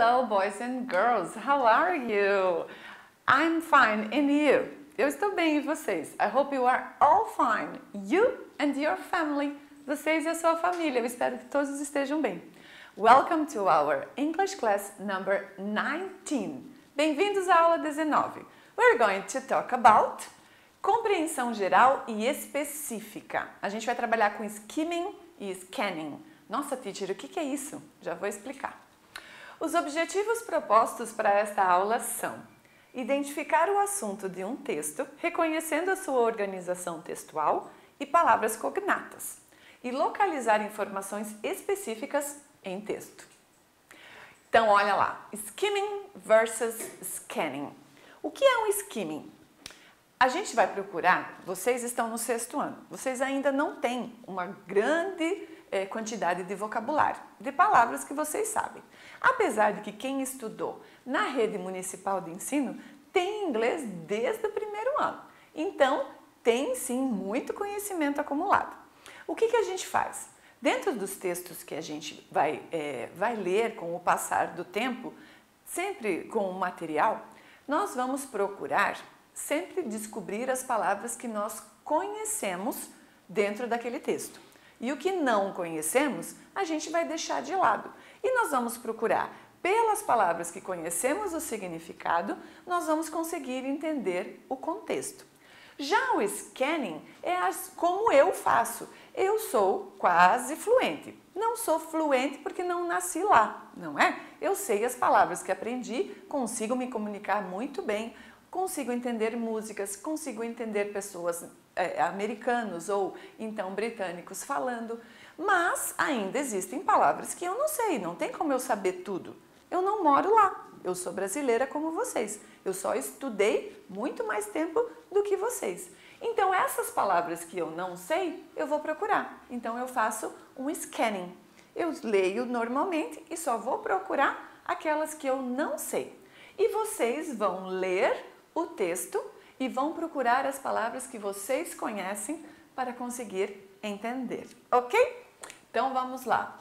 Hello, boys and girls. How are you? I'm fine, and you? Eu estou bem e vocês? I hope you are all fine. You and your family. Vocês e a sua família. Eu espero que todos estejam bem. Welcome to our English class number 19. Bem-vindos à aula 19. We're going to talk about compreensão geral e específica. A gente vai trabalhar com skimming e scanning. Nossa, teacher, o que é isso? Já vou explicar. Os objetivos propostos para esta aula são identificar o assunto de um texto, reconhecendo a sua organização textual e palavras cognatas, e localizar informações específicas em texto. Então, olha lá, skimming versus scanning. O que é um skimming? A gente vai procurar, vocês estão no sexto ano, vocês ainda não têm uma grande é, quantidade de vocabulário, de palavras que vocês sabem. Apesar de que quem estudou na rede municipal de ensino tem inglês desde o primeiro ano. Então, tem sim muito conhecimento acumulado. O que, que a gente faz? Dentro dos textos que a gente vai, é, vai ler com o passar do tempo, sempre com o material, nós vamos procurar sempre descobrir as palavras que nós conhecemos dentro daquele texto. E o que não conhecemos, a gente vai deixar de lado. E nós vamos procurar, pelas palavras que conhecemos o significado, nós vamos conseguir entender o contexto. Já o scanning é como eu faço. Eu sou quase fluente. Não sou fluente porque não nasci lá, não é? Eu sei as palavras que aprendi, consigo me comunicar muito bem, consigo entender músicas, consigo entender pessoas é, americanos ou então britânicos falando, mas ainda existem palavras que eu não sei, não tem como eu saber tudo. Eu não moro lá, eu sou brasileira como vocês, eu só estudei muito mais tempo do que vocês. Então, essas palavras que eu não sei, eu vou procurar. Então, eu faço um scanning. Eu leio normalmente e só vou procurar aquelas que eu não sei. E vocês vão ler o texto e vão procurar as palavras que vocês conhecem para conseguir entender, ok? Então vamos lá.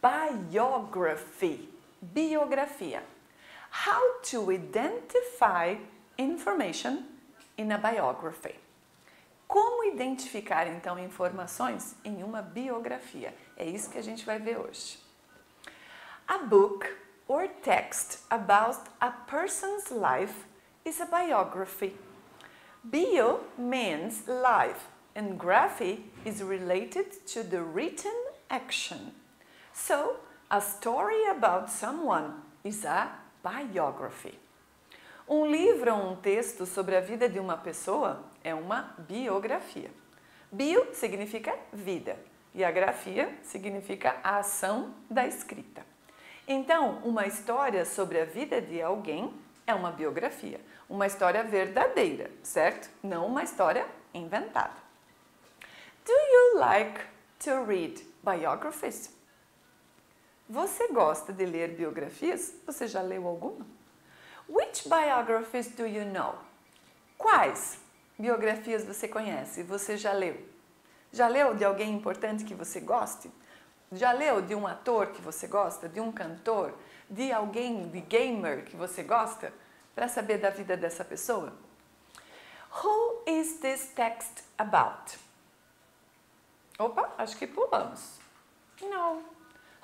Biography, biografia. How to identify information in a biography. Como identificar então informações em uma biografia? É isso que a gente vai ver hoje. A book or text about a person's life is a biography. Bio means life and graphy is related to the written action. So, a story about someone is a biography. Um livro ou um texto sobre a vida de uma pessoa é uma biografia. Bio significa vida e a grafia significa a ação da escrita. Então, uma história sobre a vida de alguém é uma biografia, uma história verdadeira, certo? Não uma história inventada. Do you like to read biographies? Você gosta de ler biografias? Você já leu alguma? Which biographies do you know? Quais biografias você conhece? Você já leu? Já leu de alguém importante que você goste? Já leu de um ator que você gosta, de um cantor, de alguém, de gamer que você gosta, para saber da vida dessa pessoa? Who is this text about? Opa, acho que pulamos. Não.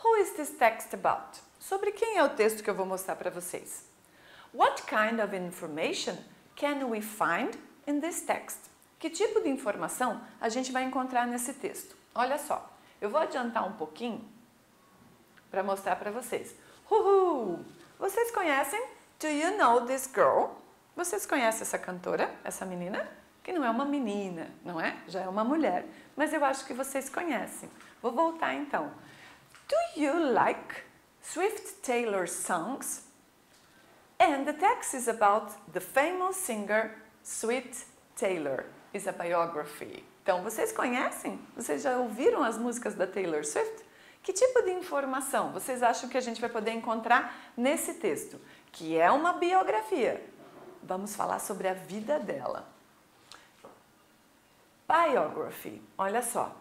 Who is this text about? Sobre quem é o texto que eu vou mostrar para vocês? What kind of information can we find in this text? Que tipo de informação a gente vai encontrar nesse texto? Olha só, eu vou adiantar um pouquinho para mostrar para vocês. Uhul! Vocês conhecem Do You Know This Girl? Vocês conhecem essa cantora, essa menina? Que não é uma menina, não é? Já é uma mulher. Mas eu acho que vocês conhecem. Vou voltar então. Do you like Swift Taylor songs? And the text is about the famous singer Sweet Taylor. Is a biography. Então, vocês conhecem? Vocês já ouviram as músicas da Taylor Swift? Que tipo de informação vocês acham que a gente vai poder encontrar nesse texto? Que é uma biografia. Vamos falar sobre a vida dela. Biography. Olha só.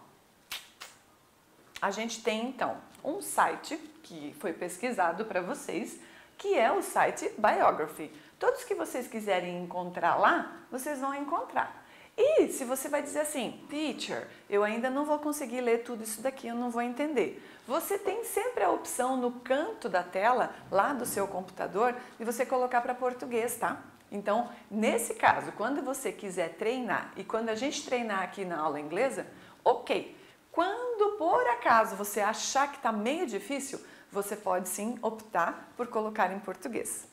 A gente tem então um site que foi pesquisado para vocês que é o site Biography. Todos que vocês quiserem encontrar lá, vocês vão encontrar. E se você vai dizer assim, teacher, eu ainda não vou conseguir ler tudo isso daqui, eu não vou entender. Você tem sempre a opção no canto da tela, lá do seu computador, de você colocar para português, tá? Então, nesse caso, quando você quiser treinar e quando a gente treinar aqui na aula inglesa, ok. Quando por acaso você achar que está meio difícil, você pode sim optar por colocar em português.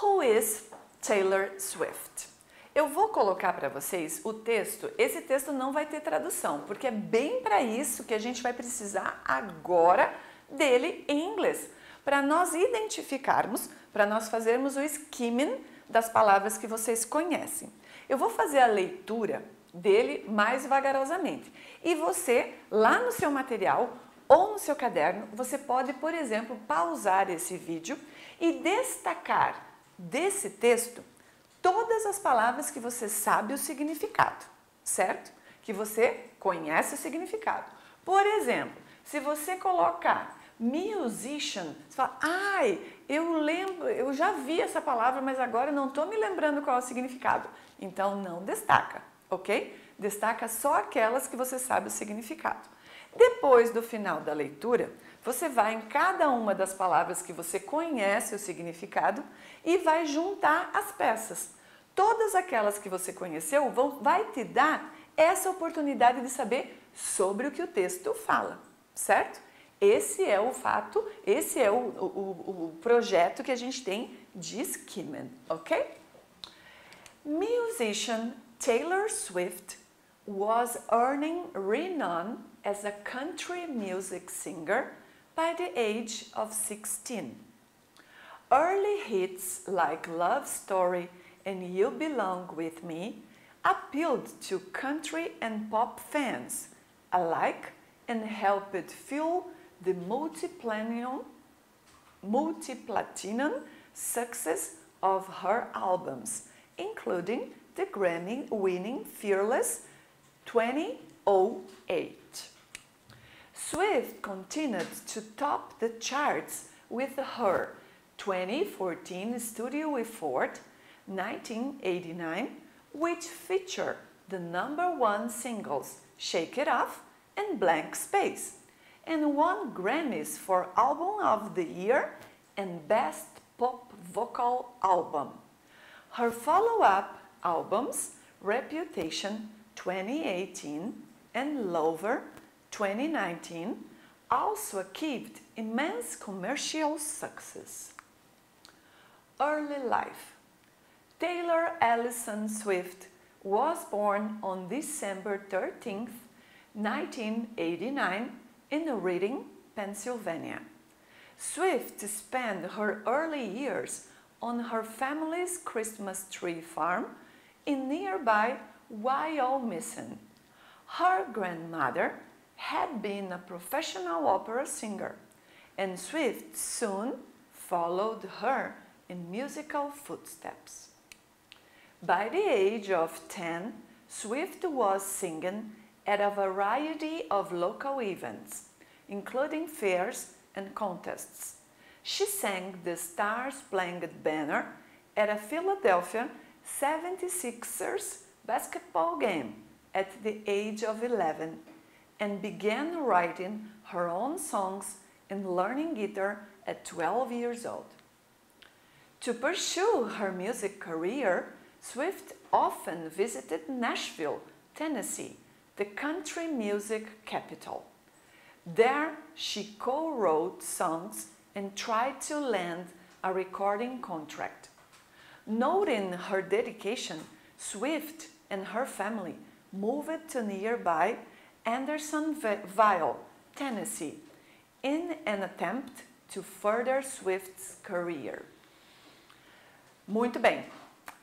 Who is Taylor Swift? Eu vou colocar para vocês o texto. Esse texto não vai ter tradução, porque é bem para isso que a gente vai precisar agora dele em inglês, para nós identificarmos, para nós fazermos o skimming das palavras que vocês conhecem. Eu vou fazer a leitura dele mais vagarosamente. E você, lá no seu material ou no seu caderno, você pode, por exemplo, pausar esse vídeo e destacar desse texto todas as palavras que você sabe o significado, certo? Que você conhece o significado. Por exemplo, se você colocar musician, você fala, ai, eu lembro, eu já vi essa palavra, mas agora não estou me lembrando qual é o significado. Então não destaca, ok? Destaca só aquelas que você sabe o significado. Depois do final da leitura, você vai em cada uma das palavras que você conhece o significado e vai juntar as peças. Todas aquelas que você conheceu vão, vai te dar essa oportunidade de saber sobre o que o texto fala, certo? Esse é o fato, esse é o, o, o projeto que a gente tem de skimming, ok? Musician Taylor Swift was earning renown as a country music singer by the age of 16. Early hits like Love Story and You Belong With Me appealed to country and pop fans alike and helped fuel the multi-platinum, success of her albums, including the Grammy-winning Fearless 2008. Swift continued to top the charts with her 2014 studio effort 1989, which featured the number one singles Shake It Off and Blank Space, and won Grammys for Album of the Year and Best Pop Vocal Album. Her follow-up albums, Reputation 2018 and Lover 2019, also achieved immense commercial success. Early life Taylor Allison Swift was born on December 13, 1989, in Reading, Pennsylvania. Swift spent her early years on her family's Christmas tree farm in nearby Wyoming. Her grandmother had been a professional opera singer, and Swift soon followed her in musical footsteps. By the age of 10, Swift was singing at a variety of local events, including fairs and contests. She sang the Stars Spangled Banner at a Philadelphia 76ers basketball game at the age of 11 and began writing her own songs and learning guitar at 12 years old. To pursue her music career, Swift often visited Nashville, Tennessee, the country music capital. There, she co wrote songs and tried to land a recording contract. Noting her dedication, Swift and her family moved to nearby Andersonville, Tennessee, in an attempt to further Swift's career. Muito bem,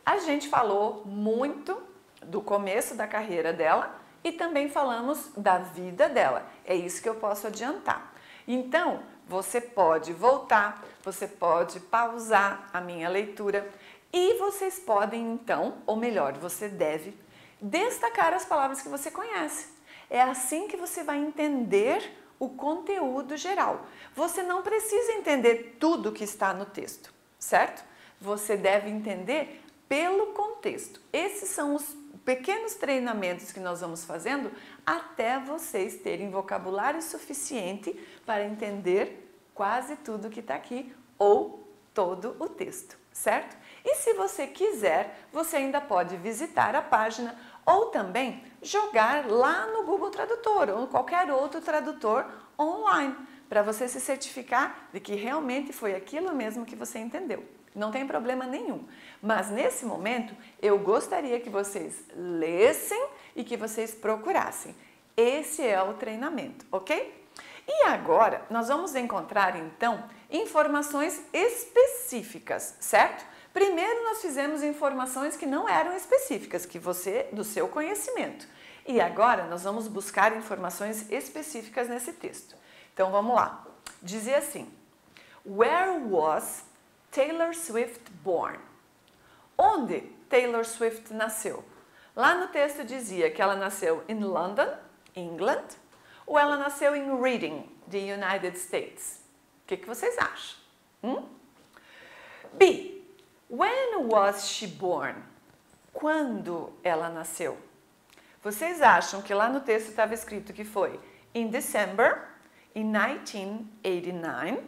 a gente falou muito do começo da carreira dela e também falamos da vida dela. É isso que eu posso adiantar. Então, você pode voltar, você pode pausar a minha leitura e vocês podem então, ou melhor, você deve destacar as palavras que você conhece. É assim que você vai entender o conteúdo geral. Você não precisa entender tudo que está no texto, certo? Você deve entender pelo contexto. Esses são os pequenos treinamentos que nós vamos fazendo até vocês terem vocabulário suficiente para entender quase tudo que está aqui ou todo o texto, certo? E se você quiser, você ainda pode visitar a página ou também jogar lá no Google Tradutor ou qualquer outro tradutor online para você se certificar de que realmente foi aquilo mesmo que você entendeu. Não tem problema nenhum. Mas nesse momento, eu gostaria que vocês lessem e que vocês procurassem. Esse é o treinamento, ok? E agora nós vamos encontrar então informações específicas, certo? Primeiro nós fizemos informações que não eram específicas, que você do seu conhecimento. E agora nós vamos buscar informações específicas nesse texto. Então vamos lá. Dizia assim: Where was Taylor Swift born? Onde Taylor Swift nasceu? Lá no texto dizia que ela nasceu em London, England, ou ela nasceu em Reading, the United States. O que, que vocês acham? Hum? B. When was she born? Quando ela nasceu? Vocês acham que lá no texto estava escrito que foi in December, in 1989,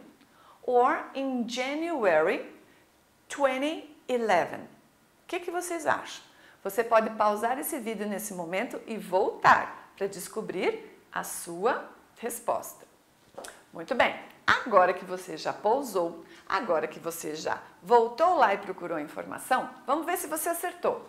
or in January 2011? O que, que vocês acham? Você pode pausar esse vídeo nesse momento e voltar para descobrir a sua resposta. Muito bem, agora que você já pousou, agora que você já voltou lá e procurou a informação, vamos ver se você acertou.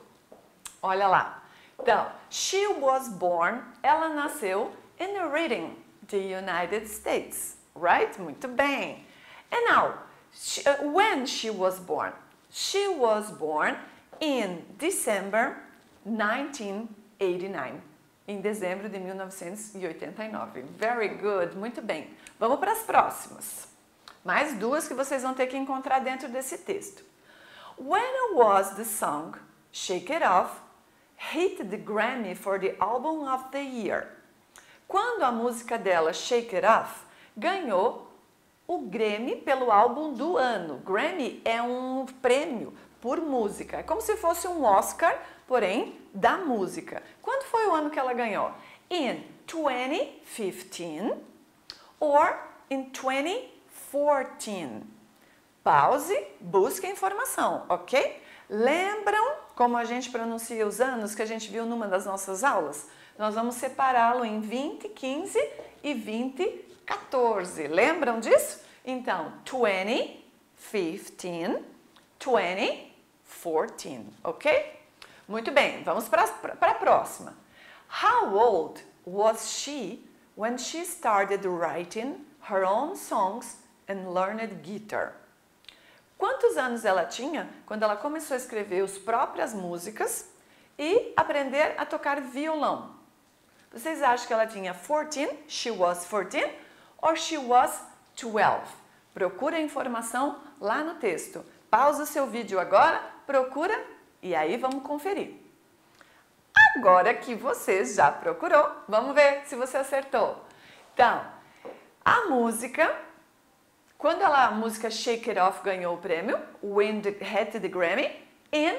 Olha lá. Então, she was born, ela nasceu in Reading, the United States, right? Muito bem. And now, she, uh, when she was born? She was born in December 1989. Em dezembro de 1989. Very good, muito bem. Vamos para as próximas. Mais duas que vocês vão ter que encontrar dentro desse texto. When was the song Shake It Off hit the Grammy for the Album of the Year. Quando a música dela, Shake It Off, ganhou o Grammy pelo álbum do ano. Grammy é um prêmio por música. É como se fosse um Oscar, porém, da música. Quando foi o ano que ela ganhou? In 2015 or in 2014. Pause, busque a informação, ok? Lembram como a gente pronuncia os anos que a gente viu numa das nossas aulas? Nós vamos separá-lo em 20, 15 e 20, 14. Lembram disso? Então, 20, 15, 20, 14, ok? Muito bem, vamos para a próxima. How old was she when she started writing her own songs and learned guitar? Quantos anos ela tinha quando ela começou a escrever as próprias músicas e aprender a tocar violão? Vocês acham que ela tinha 14? She was 14? Or she was 12? Procura a informação lá no texto. Pausa o seu vídeo agora, procura e aí vamos conferir. Agora que você já procurou, vamos ver se você acertou. Então, a música quando ela, a música Shake It Off ganhou o prêmio, Win the, Head the Grammy, in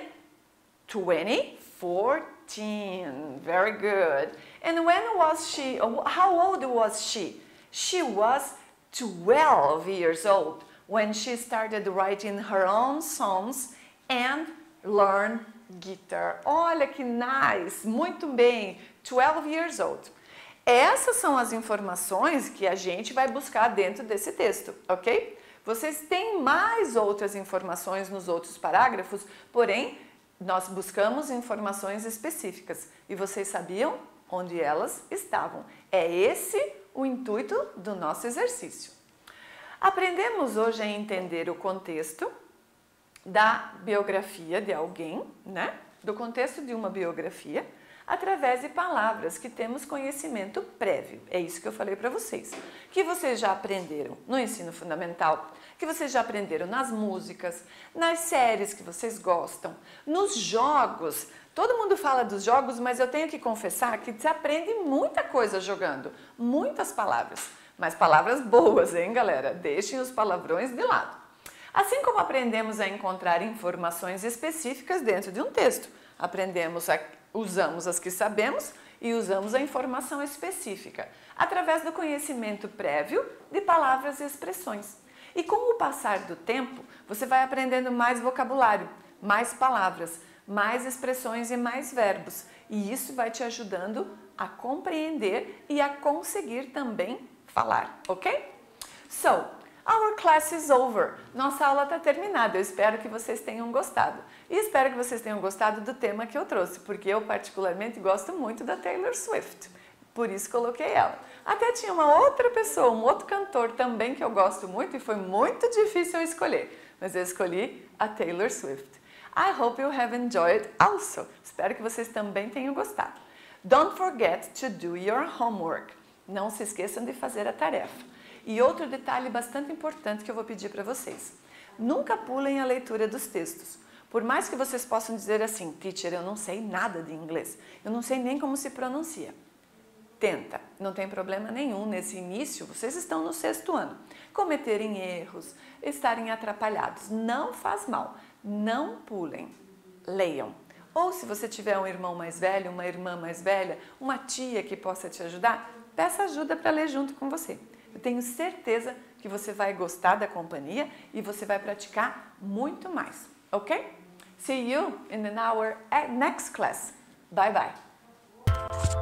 2014. Very good. And when was she, how old was she? She was 12 years old when she started writing her own songs and learn guitar. Olha que nice, muito bem, 12 years old. Essas são as informações que a gente vai buscar dentro desse texto, ok? Vocês têm mais outras informações nos outros parágrafos, porém, nós buscamos informações específicas e vocês sabiam onde elas estavam. É esse o intuito do nosso exercício. Aprendemos hoje a entender o contexto da biografia de alguém, né? Do contexto de uma biografia através de palavras que temos conhecimento prévio. É isso que eu falei para vocês. Que vocês já aprenderam no ensino fundamental, que vocês já aprenderam nas músicas, nas séries que vocês gostam, nos jogos. Todo mundo fala dos jogos, mas eu tenho que confessar que se aprende muita coisa jogando, muitas palavras. Mas palavras boas, hein, galera? Deixem os palavrões de lado. Assim como aprendemos a encontrar informações específicas dentro de um texto, aprendemos a, usamos as que sabemos e usamos a informação específica através do conhecimento prévio de palavras e expressões. E com o passar do tempo, você vai aprendendo mais vocabulário, mais palavras, mais expressões e mais verbos. E isso vai te ajudando a compreender e a conseguir também falar, ok? So, Our class is over. Nossa aula está terminada. Eu espero que vocês tenham gostado. E espero que vocês tenham gostado do tema que eu trouxe, porque eu particularmente gosto muito da Taylor Swift. Por isso coloquei ela. Até tinha uma outra pessoa, um outro cantor também que eu gosto muito e foi muito difícil eu escolher, mas eu escolhi a Taylor Swift. I hope you have enjoyed also. Espero que vocês também tenham gostado. Don't forget to do your homework. Não se esqueçam de fazer a tarefa. E outro detalhe bastante importante que eu vou pedir para vocês. Nunca pulem a leitura dos textos. Por mais que vocês possam dizer assim, teacher, eu não sei nada de inglês, eu não sei nem como se pronuncia. Tenta, não tem problema nenhum nesse início, vocês estão no sexto ano. Cometerem erros, estarem atrapalhados, não faz mal, não pulem, leiam. Ou se você tiver um irmão mais velho, uma irmã mais velha, uma tia que possa te ajudar, peça ajuda para ler junto com você. Eu tenho certeza que você vai gostar da companhia e você vai praticar muito mais, ok? See you in our next class. Bye bye.